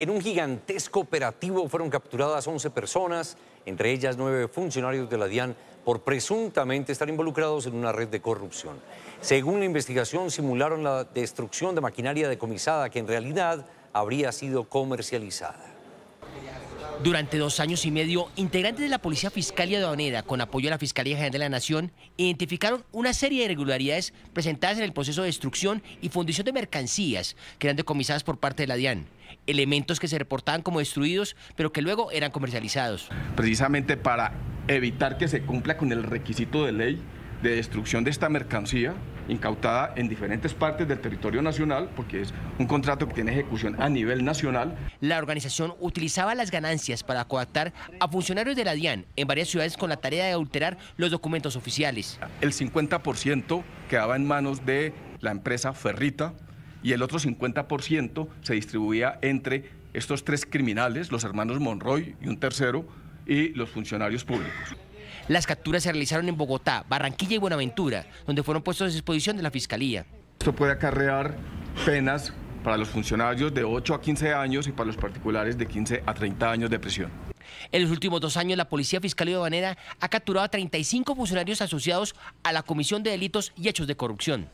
En un gigantesco operativo fueron capturadas 11 personas, entre ellas nueve funcionarios de la DIAN, por presuntamente estar involucrados en una red de corrupción. Según la investigación, simularon la destrucción de maquinaria decomisada que en realidad habría sido comercializada. Durante dos años y medio, integrantes de la Policía Fiscal y Aduanera, con apoyo de la Fiscalía General de la Nación, identificaron una serie de irregularidades presentadas en el proceso de destrucción y fundición de mercancías que eran decomisadas por parte de la DIAN. Elementos que se reportaban como destruidos, pero que luego eran comercializados. Precisamente para evitar que se cumpla con el requisito de ley de destrucción de esta mercancía incautada en diferentes partes del territorio nacional, porque es un contrato que tiene ejecución a nivel nacional. La organización utilizaba las ganancias para coactar a funcionarios de la DIAN en varias ciudades con la tarea de adulterar los documentos oficiales. El 50% quedaba en manos de la empresa Ferrita y el otro 50% se distribuía entre estos tres criminales, los hermanos Monroy y un tercero, y los funcionarios públicos. Las capturas se realizaron en Bogotá, Barranquilla y Buenaventura, donde fueron puestos a disposición de la Fiscalía. Esto puede acarrear penas para los funcionarios de 8 a 15 años y para los particulares de 15 a 30 años de prisión. En los últimos dos años, la Policía Fiscal y Aduanera ha capturado a 35 funcionarios asociados a la comisión de delitos y hechos de corrupción.